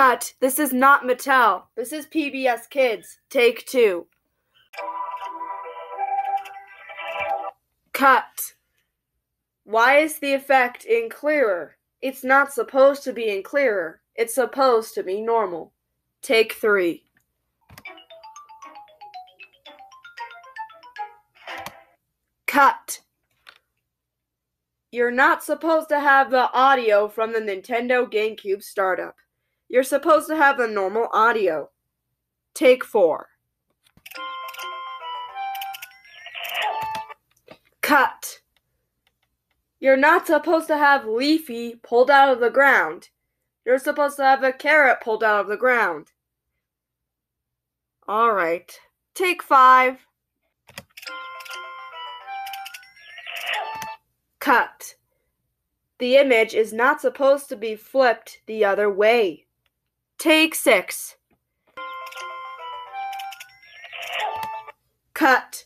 Cut. This is not Mattel. This is PBS Kids. Take two. Cut. Why is the effect in clearer? It's not supposed to be in clearer. It's supposed to be normal. Take three. Cut. You're not supposed to have the audio from the Nintendo GameCube startup. You're supposed to have the normal audio. Take four. Cut. You're not supposed to have Leafy pulled out of the ground. You're supposed to have a carrot pulled out of the ground. Alright. Take five. Cut. The image is not supposed to be flipped the other way. Take six. Cut.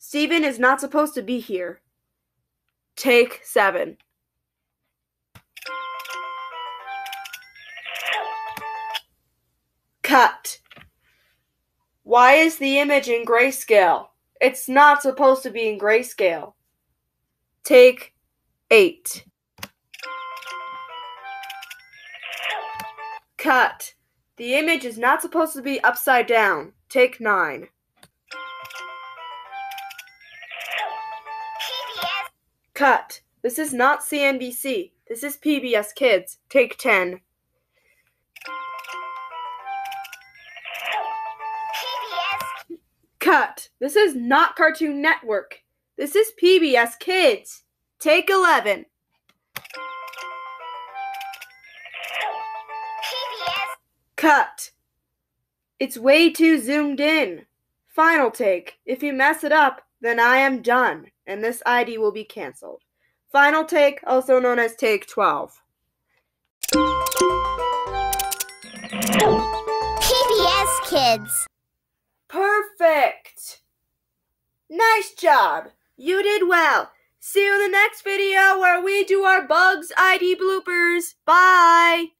Stephen is not supposed to be here. Take seven. Cut. Why is the image in grayscale? It's not supposed to be in grayscale. Take eight. Cut. The image is not supposed to be upside down. Take nine. PBS Cut. This is not CNBC. This is PBS Kids. Take 10. PBS Cut. This is not Cartoon Network. This is PBS Kids. Take 11. Cut. It's way too zoomed in. Final take. If you mess it up, then I am done, and this ID will be canceled. Final take, also known as take 12. PBS Kids Perfect! Nice job! You did well. See you in the next video where we do our Bugs ID bloopers. Bye!